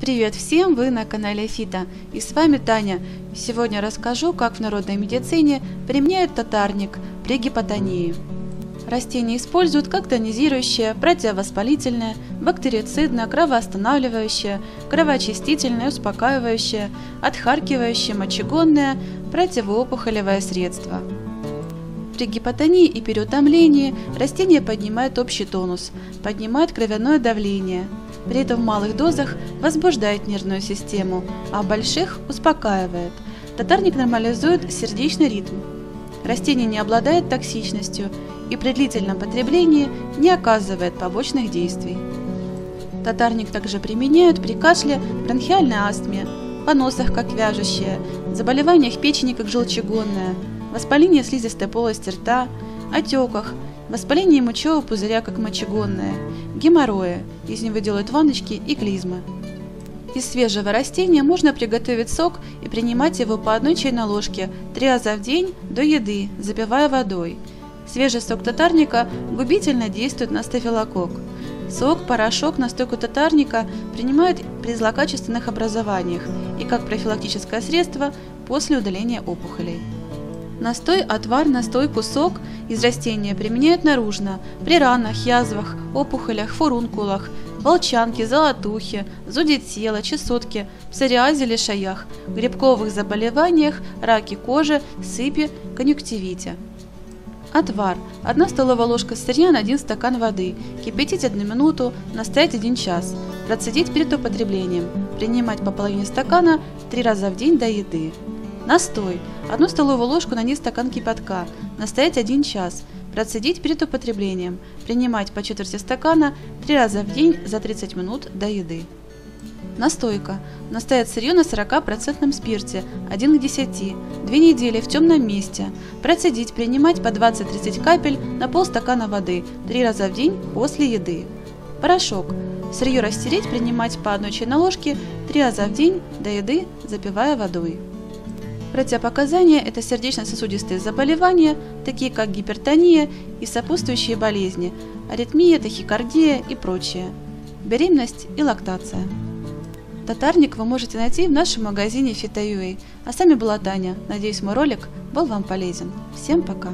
Привет всем, вы на канале Фита и с вами Таня. Сегодня расскажу, как в народной медицине применяют татарник при гипотонии. Растение используют как тонизирующее, противовоспалительное, бактерицидное, кровоостанавливающее, кровоочистительное, успокаивающее, отхаркивающее, мочегонное, противоопухолевое средство. При гипотонии и переутомлении растение поднимает общий тонус, поднимает кровяное давление. При этом в малых дозах возбуждает нервную систему, а в больших успокаивает. Татарник нормализует сердечный ритм. Растение не обладает токсичностью и при длительном потреблении не оказывает побочных действий. Татарник также применяют при кашле, бронхиальной астме, поносах как вяжущее, заболеваниях печени как желчегонная, воспалении слизистой полости рта, отеках, воспалении мочевого пузыря как мочегонное, геморрое, из него делают ванночки и клизмы. Из свежего растения можно приготовить сок и принимать его по одной чайной ложке три раза в день до еды, запивая водой. Свежий сок татарника губительно действует на стафилококк. Сок, порошок, настойку татарника принимают при злокачественных образованиях и как профилактическое средство после удаления опухолей. Настой, отвар, настойку, сок из растения применяют наружно при ранах, язвах, опухолях, фурункулах, волчанке, золотухе, зуде тела, чесотке, псориазе, лишаях, грибковых заболеваниях, раке кожи, сыпи, конъюнктивите. Отвар. 1 столовая ложка сырья на 1 стакан воды. Кипятить 1 минуту, настоять 1 час. Процедить перед употреблением. Принимать по половине стакана 3 раза в день до еды. Настой. 1 столовую ложку на 1 стакан кипятка. Настоять 1 час. Процедить перед употреблением. Принимать по четверти стакана 3 раза в день за 30 минут до еды. Настойка. Настоять сырье на 40% спирте, 1 к 10, 2 недели в темном месте. Процедить, принимать по 20-30 капель на полстакана воды 3 раза в день после еды. Порошок. Сырье растереть, принимать по одной чайной ложке 3 раза в день до еды, запивая водой. Противопоказания – это сердечно-сосудистые заболевания, такие как гипертония и сопутствующие болезни, аритмия, тахикардия и прочее, беременность и лактация. Татарник вы можете найти в нашем магазине Фитоюэй. А с вами была Таня. Надеюсь, мой ролик был вам полезен. Всем пока!